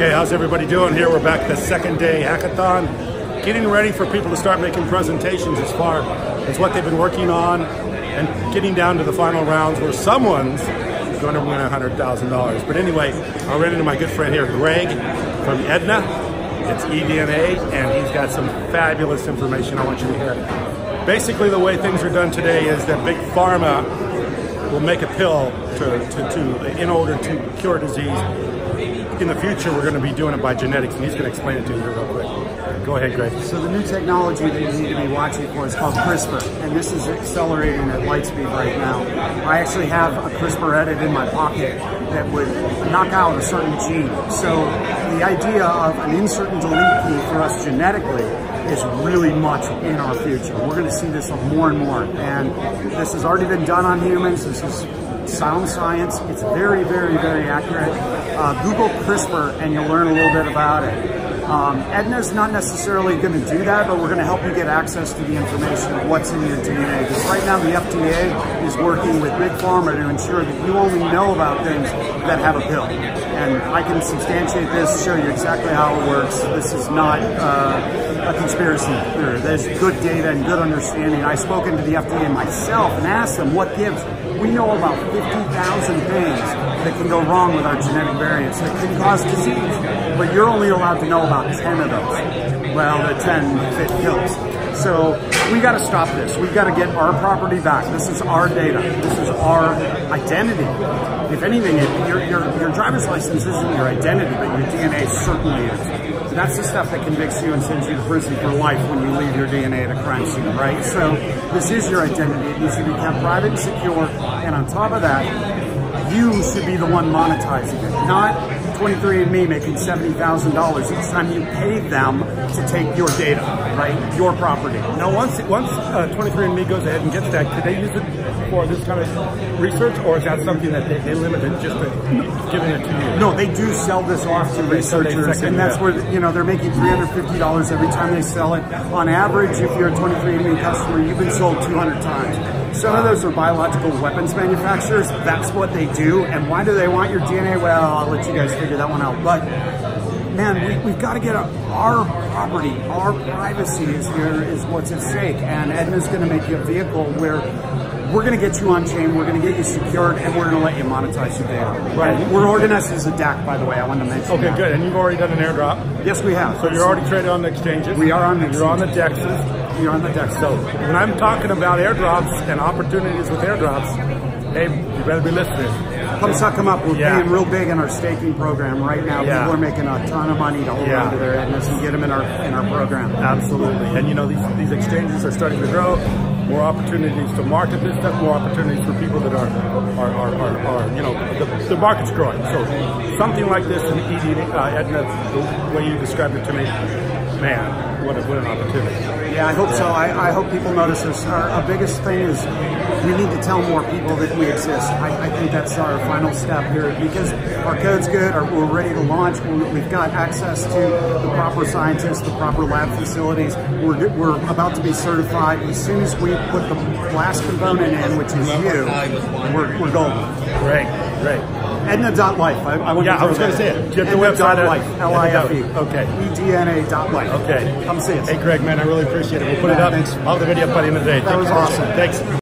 Okay, how's everybody doing here? We're back the second day hackathon, getting ready for people to start making presentations as far as what they've been working on and getting down to the final rounds where someone's going to win $100,000. But anyway, I ran into my good friend here, Greg from Edna. It's eDNA, and he's got some fabulous information I want you to hear. Basically, the way things are done today is that Big Pharma will make a pill to, to, to in order to cure disease in the future, we're going to be doing it by genetics, and he's going to explain it to you real quick. Go ahead, Greg. So the new technology that you need to be watching for is called CRISPR, and this is accelerating at light speed right now. I actually have a CRISPR edit in my pocket that would knock out a certain gene. So the idea of an insert and delete key for us genetically is really much in our future. We're going to see this more and more, and this has already been done on humans. This is sound science. It's very, very, very accurate. Uh, Google CRISPR and you'll learn a little bit about it. Um, Edna's not necessarily going to do that, but we're going to help you get access to the information of what's in your DNA. Because right now the FDA is working with Big Pharma to ensure that you only know about things that have a pill. And I can substantiate this, show you exactly how it works. This is not uh, a conspiracy theory. There's good data and good understanding. I've spoken to the FDA myself and asked them what gives. We know about 50,000 things that can go wrong with our genetic variants that can cause disease but you're only allowed to know about 10 of those. Well, the 10 fit kills. So we got to stop this. We've got to get our property back. This is our data. This is our identity. If anything, your, your, your driver's license isn't your identity, but your DNA certainly is. That's the stuff that convicts you and sends you to prison for life when you leave your DNA at a crime scene, right? So this is your identity. It needs to be kept private and secure. And on top of that, you should be the one monetizing it, not 23andMe making $70,000 each time you pay them to take your data, right? Your property. Now, once once uh, 23andMe goes ahead and gets that, could they use it for this kind of research, or is that something that they, they limit it just to giving it to you? No, they do sell this off to researchers, and that's where you know they're making $350 every time they sell it. On average, if you're a 23andMe customer, you've been sold 200 times. Some of those are biological weapons manufacturers. That's what they do. And why do they want your DNA? Well, I'll let you guys figure that one out. But man, we, have got to get a, our property, our privacy is here, is what's at stake. And Edna's going to make you a vehicle where we're going to get you on chain, we're going to get you secured, and we're going to let you monetize your data. Right. And we're organized as a DAC, by the way. I wanted to mention. Okay, that. good. And you've already done an airdrop. Yes, we have. So you're already traded on the exchanges. We are on the. You're on the dexes. You're on the DEX. So when I'm talking about airdrops and opportunities with airdrops, hey, you better be listening. Come suck them up. We're yeah. being real big in our staking program right now. Yeah. People are making a ton of money to hold yeah. on to their Ednas and get them in our in our program. Absolutely. And you know these these exchanges are starting to grow. More opportunities to market this stuff. More opportunities for people that are are are, are, are you know the, the, market's growing. So something like this in ED, uh, Edna, the way you described it to me, man, what, a, what an opportunity. Yeah, I hope so. I, I hope people notice this. Our, our, biggest thing is we need to tell more people that we exist. I, I think that's our final step here because our code's good, our, we're ready to launch, we have got access to the proper scientists, the proper lab facilities. We're, we're about to be certified. As soon as we put the last component in, which is you, we're, we're golden. Great, great. Edna.life. I, I yeah, I was going to say it. Get the website. Life. L-I-F-E. Okay. E-D-N-A.life. Okay. Come see us. Hey, Greg, man, I really appreciate it. We'll put yeah, it up. Thanks. I'll have the video up by the end of the day. That was awesome. Thanks.